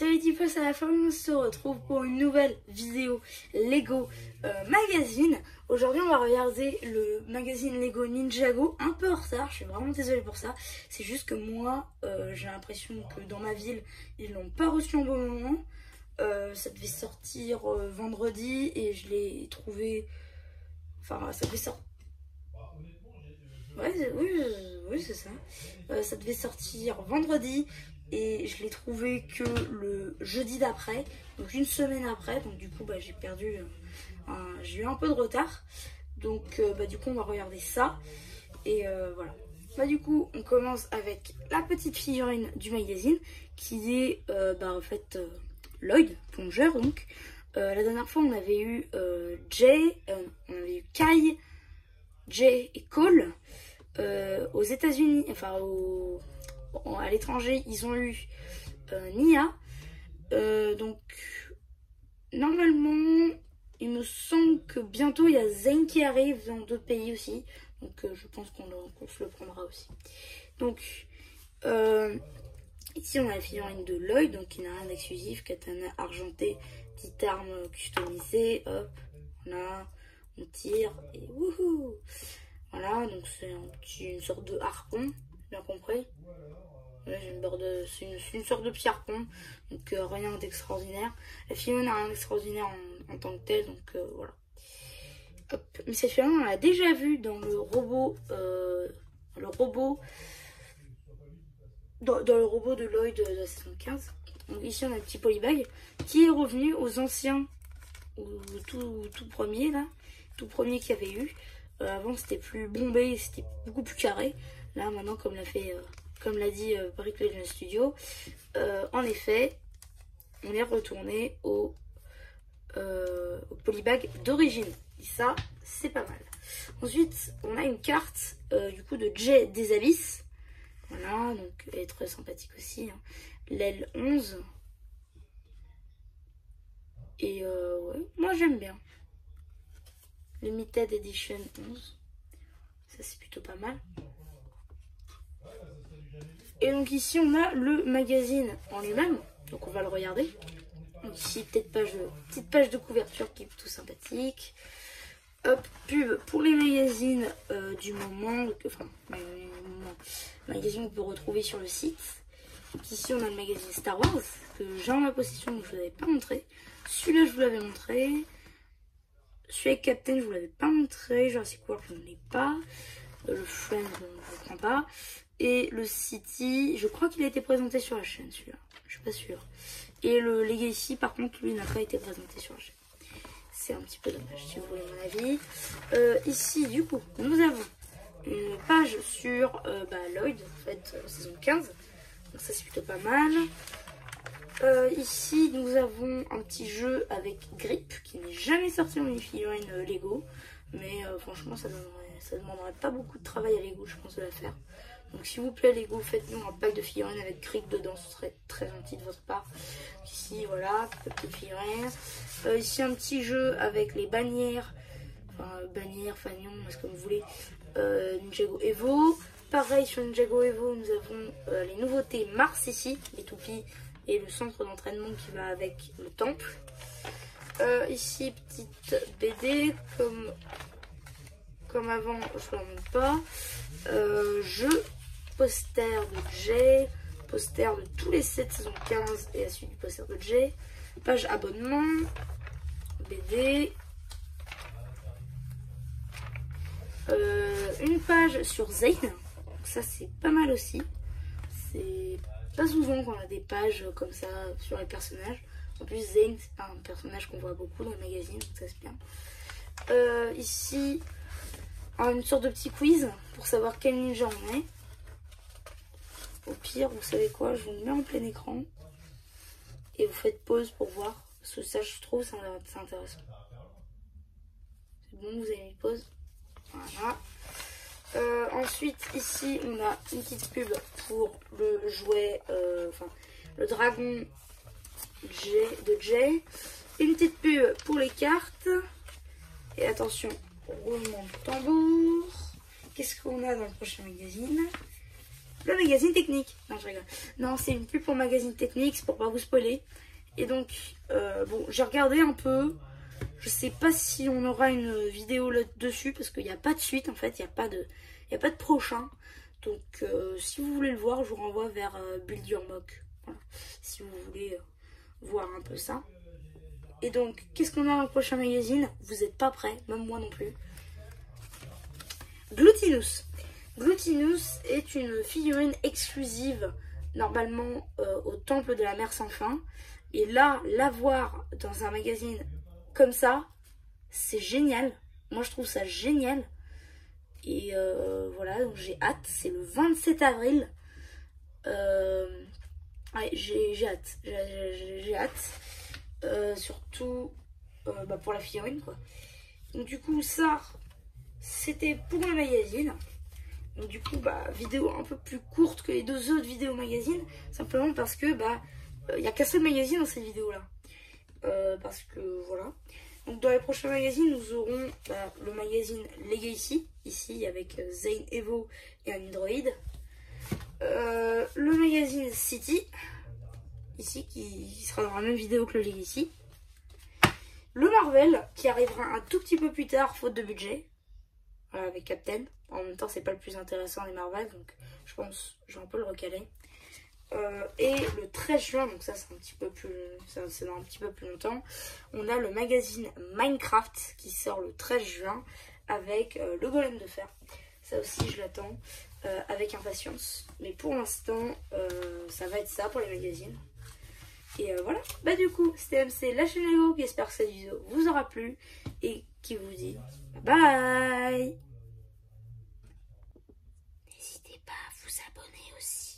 Salut Tipos à la fin, on se retrouve pour une nouvelle vidéo Lego euh, Magazine. Aujourd'hui, on va regarder le magazine Lego Ninjago, un peu en retard, je suis vraiment désolée pour ça. C'est juste que moi, euh, j'ai l'impression que dans ma ville, ils l'ont pas reçu en bon moment. Euh, ça devait sortir vendredi et je l'ai trouvé... Enfin, ça devait sortir... Ouais, oui, oui c'est ça. ça devait sortir vendredi et je l'ai trouvé que le jeudi d'après, donc une semaine après, donc du coup bah, j'ai perdu, euh, j'ai eu un peu de retard, donc euh, bah, du coup on va regarder ça, et euh, voilà. Bah du coup on commence avec la petite figurine du magazine, qui est bah, en fait Lloyd, plongeur donc. la dernière fois on avait eu Jay, on avait eu Kai, Jay et Cole. aux États-Unis, enfin au, à l'étranger, ils ont eu euh, Nia. Euh, donc, normalement, il me semble que bientôt il y a Zen qui arrive dans d'autres pays aussi. Donc, euh, je pense qu'on se le prendra aussi. Donc, ici on a la figurine de Lloyd, donc qui n'a rien d'exclusif, katana argenté, petite arme customisée, hop, voilà, on tire et wouhou Voilà, donc c'est un une sorte de harpon, bien compris c'est une, sorte de pierre pont, donc euh, rien d'extraordinaire. La fille n'a rien d'extraordinaire en, tant que telle, donc euh, voilà. Mais cette fille on l'a déjà vu dans le robot, euh, le robot, dans, le robot de Lloyd de la saison 15. Donc ici on a un petit polybag qui est revenu aux anciens, ou tout, tout premier là, tout premier qu'il y avait eu. avant c'était plus bombé, c'était beaucoup plus carré. Là maintenant comme l'a fait comme l'a dit euh, Legend Studio. Euh, en effet, on est retourné au, euh, polybag d'origine. Et ça, c'est pas mal. Ensuite, on a une carte du coup de Jay des. Voilà, donc elle est très sympathique aussi. Hein. L'aile 11. Et ouais, moi j'aime bien. Limited Edition 11. Ça c'est plutôt pas mal. Et donc ici on a le magazine en lui-même. Donc on va le regarder. Donc ici petite page, petite page de couverture qui est tout sympathique. Hop, pub pour les magazines euh, du moment. Enfin, magazine qu'on peut retrouver sur le site. Donc ici on a le magazine Star Wars que j'ai en ma possession donc je ne vous l'avais pas montré. Celui-là je vous l'avais montré. Celui avec Captain je vous l'avais pas montré. Jurassic World je ne l'ai pas. Euh, le Friend je ne prends pas. Et le City, je crois qu'il a été présenté sur la chaîne celui-là. Je suis pas sûre. Et le Legacy, par contre, lui n'a pas été présenté sur la chaîne. C'est un petit peu dommage, si vous voulez mon avis. Euh, ici, du coup, nous avons une page sur euh, bah, Lloyd, en fait, euh, saison 15. Donc ça, c'est plutôt pas mal. ici, nous avons un petit jeu avec Grip, qui n'est jamais sorti en figurine Lego. Mais franchement, ça, ça demanderait pas beaucoup de travail à Lego, je pense, de la faire. Donc s'il vous plaît les goûts, faites-nous un pack de figurines avec Crick dedans, ce serait très gentil de votre part. Ici voilà, petite figurines. Euh, ici un petit jeu avec les bannières, enfin bannières, fanions, ce que vous voulez, euh, Ninjago Evo. Pareil sur Ninjago Evo, nous avons euh, les nouveautés Mars ici, les toupies et le centre d'entraînement qui va avec le temple. Euh, ici petite BD comme comme avant, je ne pas. jeu poster de Jay, poster de tous les 7 saison 15 et la suite du poster de Jay, page abonnement, BD, euh, une page sur Zane, ça c'est pas mal aussi, c'est pas souvent qu'on a des pages comme ça sur les personnages, en plus Zane c'est un personnage qu'on voit beaucoup dans le magazine, donc ça c'est bien. Euh, ici, une sorte de petit quiz pour savoir quel ninja on est. Au pire, vous savez quoi, je vous mets en plein écran. Et vous faites pause pour voir. Parce que ça, je trouve, c'est intéressant. C'est bon, vous avez mis pause. Voilà. Euh, ensuite, ici, on a une petite pub pour le jouet, euh, enfin, le dragon de Jay. Une petite pub pour les cartes. Et attention, roulement de tambour. Qu'est-ce qu'on a dans le prochain magazine? Le magazine technique. Non, je rigole. Non, c'est une pub pour magazine technique, c'est pour pas vous spoiler. Et donc, euh, bon, j'ai regardé un peu. Je sais pas si on aura une vidéo là-dessus parce qu'il n'y a pas de suite en fait, il n'y a pas de, a pas de prochain. Donc, euh, si vous voulez le voir, je vous renvoie vers euh, Build Your Mock. Voilà. Si vous voulez voir un peu ça. Et donc, qu'est-ce qu'on a dans le prochain magazine? Vous n'êtes pas prêts, même moi non plus. Glutinous. Glutinous est une figurine exclusive, normalement, au Temple de la Mer sans fin. Et là, l'avoir dans un magazine comme ça, c'est génial. Moi, je trouve ça génial. Et euh, voilà, donc j'ai hâte. C'est le 27 avril. Euh, j'ai hâte. J'ai hâte. Euh, surtout bah, pour la figurine, quoi. Donc du coup, ça, c'était pour le magazine. Donc du coup, bah, vidéo un peu plus courte que les deux autres vidéos magazines. Simplement parce que, bah, il euh, n'y a qu'un seul magazine dans cette vidéo là. Euh, parce que voilà. Donc dans les prochains magazines, nous aurons bah, le magazine Legacy, ici avec euh, Zane Evo et un Android. le magazine City, ici qui sera dans la même vidéo que le Legacy. Le Marvel, qui arrivera un tout petit peu plus tard, faute de budget. Avec Captain. En même temps, c'est pas le plus intéressant des Marvel, donc je pense je vais un peu le recaler. Euh, et le 13 juin, donc ça c'est un petit peu plus c'est dans un petit peu plus longtemps, on a le magazine Minecraft qui sort le 13 juin avec euh, le golem de fer. Ça aussi je l'attends euh, avec impatience. Mais pour l'instant, ça va être ça pour les magazines. Et voilà, bah du coup, c'était MC la chaîne Lego qui espère que cette vidéo vous aura plu et qui vous dit bye bye N'hésitez pas à vous abonner aussi.